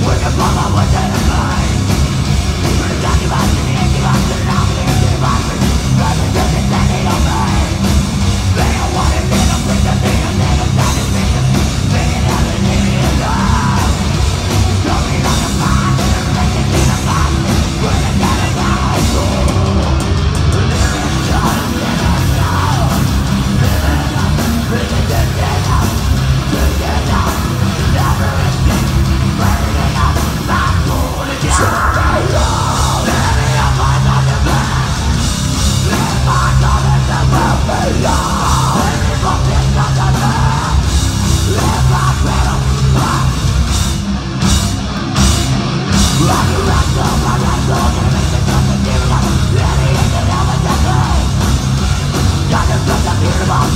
Wicked mama, wicked man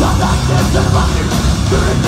Sometimes it's a fucking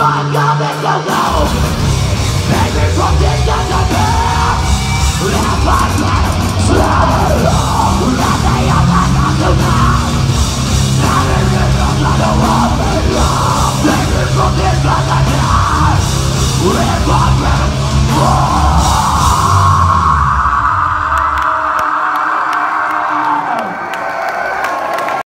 find your best alone Save me from this nightmare Have I